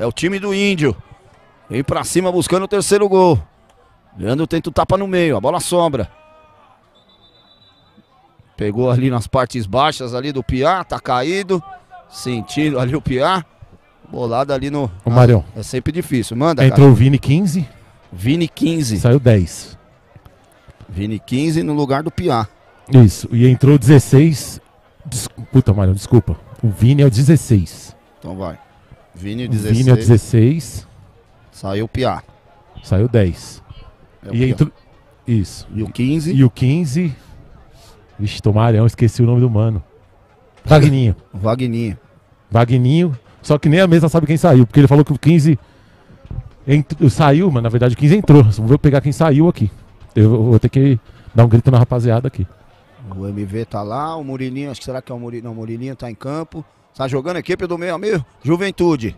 É o time do Índio. Vem pra cima buscando o terceiro gol. Leandro tenta o tapa no meio, a bola sobra. Pegou ali nas partes baixas ali do Piá, tá caído. Sentindo ali o Piá. Bolada ali no. Ô, Marião. É sempre difícil. Manda, Entrou cara. o Vini 15, Vini 15. saiu 10. Vini 15 no lugar do Piá. Isso. E entrou 16. Des... Puta, Marião, desculpa. O Vini é o 16. Então vai. Vini O 16. Vini é o 16, Saiu o Piá. saiu 10. É e entrou. Isso. E o 15. E o 15. Vixe, tô Marião, esqueci o nome do mano. Vagninho. Vagninho. Vagninho. Só que nem a mesa sabe quem saiu, porque ele falou que o 15 ent- saiu, mas na verdade o 15 entrou. Vou pegar quem saiu aqui. Eu vou ter que dar um grito na rapaziada aqui. O MV tá lá, o Murilinho, acho que será que é o Murilinho? Não, o Murilinho tá em campo. Tá jogando a equipe do meio a meio. Juventude.